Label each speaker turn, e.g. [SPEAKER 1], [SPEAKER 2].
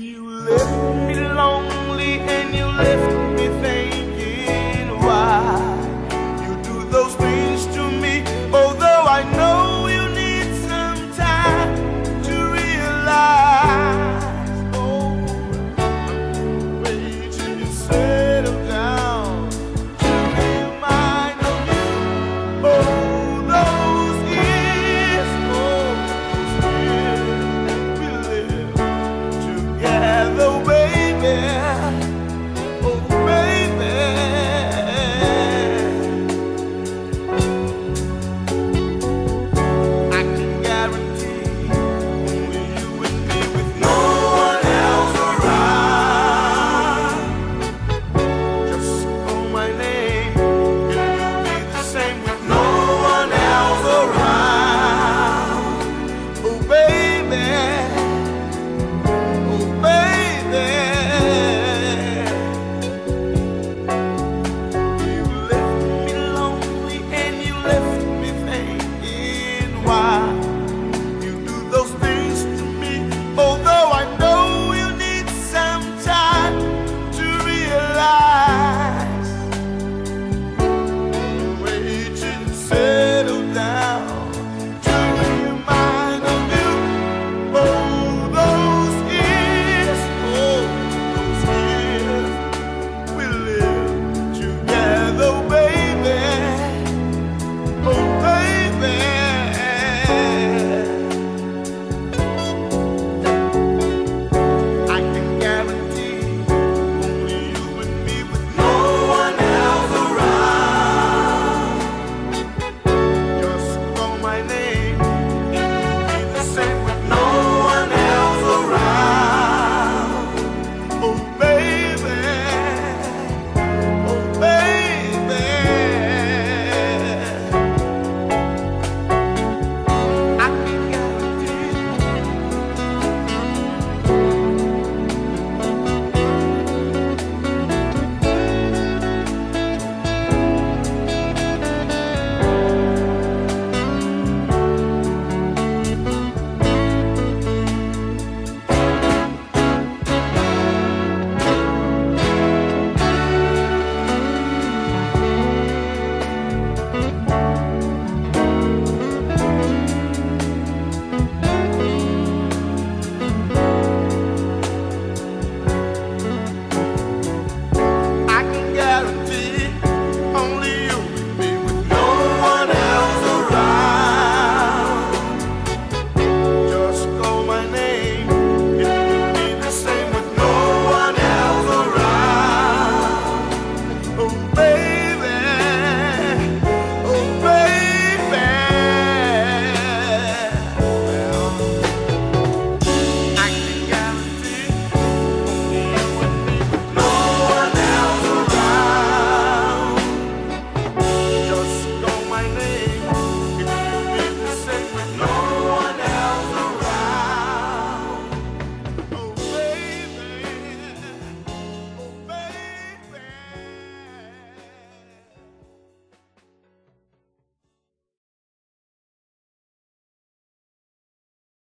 [SPEAKER 1] You left me lonely and you left